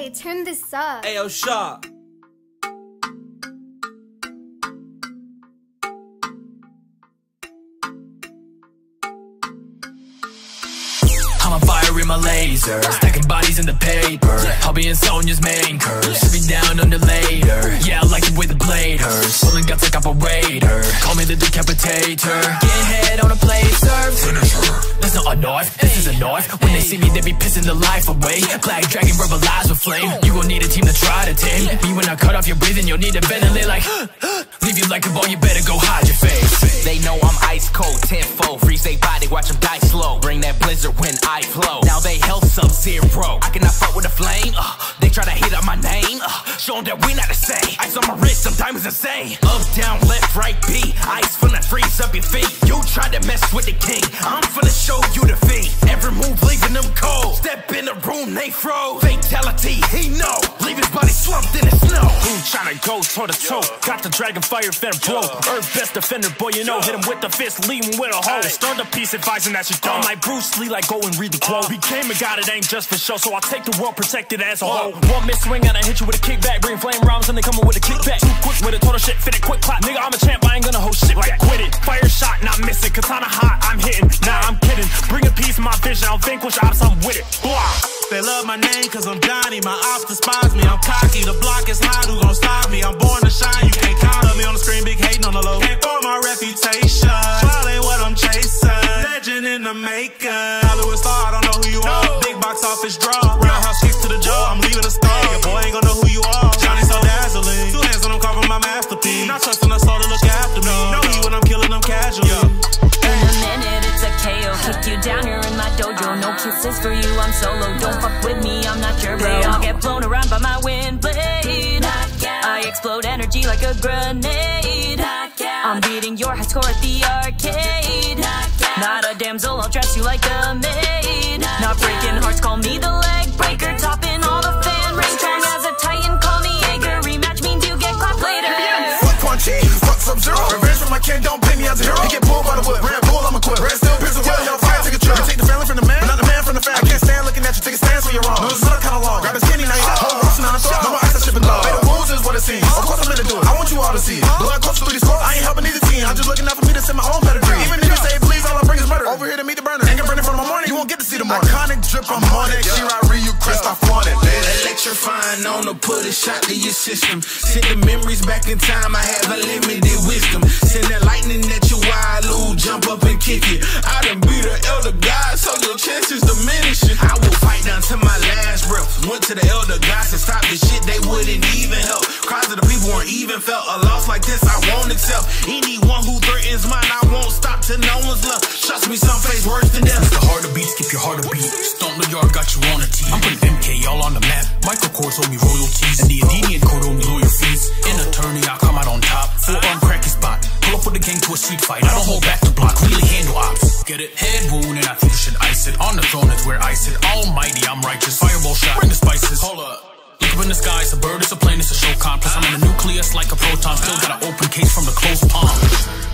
Hey, turn this up. Ayo, Shaah. I'm on fire in my laser Stacking bodies in the paper. I'll be in Sonya's main curse. Sit me down the later. Yeah, I like the way the blade hurts Pulling guts like operator Call me the decapitator. Get head on a plate served Finish her That's not a knife, this is a knife. When they see me, they be pissing the life away. Black dragon verbalize with flame. You gon' need a team to try to tame Me. When I cut off your breathing, you'll need a ventilate like Leave you like a ball, you better go hide your face. They know I'm ice cold, tenfold. Freeze they body, watch them die slow. Bring that blizzard when I flow. Now they health sub zero. I cannot fight with a flame. Uh, they try to hit on my name. Uh, show them that we not the same. Ice on my wrist, some diamonds insane. Up, down, left, right, B. Ice finna freeze up your feet. You try to mess with the king. I'm finna show you the feet. Every move leaving them cold. Step in the room, they froze. Fatality, he know. Leave his body slumped in the snow. Who tryna go toe to toe? Got the dragon fire fed blow. Earth best defender, boy, you know. Hit him with the fist, leave him with a hoe. Start the piece advising that you don't. Like Bruce Lee, like go and read the quote. Uh. Became a god, it ain't just for show. So I take the world protected as a uh. whole. One miss swing and I hit you with a kickback. Bring flame rounds and they coming with a kickback. Too quick with a total shit, fit it quick clap. Nigga, I'm a champ, I ain't gonna hold shit like quit it. Fire shot, not missing. Katana hot, I'm hitting. Nah, I'm kidding. Bring a piece of my vision, I'll vanquish ops, I'm with it. Blah. They love my name cause I'm Johnny. My ops despise me. I'm cocky. The block is hot. Legend in the making. Hollywood star. I don't know who you are. Big box office draw. Roundhouse kick to the jaw. I'm leaving a star. Your boy ain't gonna know who you are. Johnny so dazzling. Two hands on him carving my masterpiece. Not trusting a soul to look after me. Know he when I'm killing them casually. In a minute, it's a KO. Kick you down, you're in my dojo. No kisses for you, I'm solo. Don't fuck with me, I'm not your bro. They all get blown around by my wind blade. I explode energy like a grenade. Beating your high score at the arcade. Not a damsel, I'll dress you like a maid. Not breaking hearts, call me the leg breaker. Topping all the fan ring. Strong as a titan, call me Jaeger. Rematch means you get clapped later. Fuck Quan Chi, fuck Sub Zero. Revenge from my kin, don't pay me as a hero. He get pulled by the whip, ran bull, I'm a quit. Red still, pierce the well, hell fire, take a trip. You take the family from the man, not the man from the family. I can't stand looking at you, take a stance when you're wrong. No, this is not kinda long. Grab his skinny, now you got whole roast on the throat. No more ice, I shipping dog. Fatal wounds is what it seems. Of course I'm gonna do it. I want you all to see it. Electrifying on to put a shot to your system. Send the memories back in time. I have unlimited wisdom. Send that lightning at your wild ooh, jump up and kick it. I done beat the elder god, so your chances diminishing. I will fight down to my last breath. Went to the elder gods to stop the shit they wouldn't even help. Cries of the people weren't even felt. A loss like this, I won't accept. Anyone who threatens mine, I won't stop till royalties. And the Edenian code owe me lawyer fees. In attorney, I'll come out on top. Full arm crack his spot. Pull up with the gang to a street fight. I don't hold back the block, really handle ops. Get it? Head wound, and I think you should ice it. On the throne is where I sit. Almighty, I'm righteous. Fireball shot, bring the spices. Hold up. Look up in the sky, it's a bird, it's a plane, it's a Shokan. Plus I'm in the nucleus like a proton. Still got an open case from the closed palm.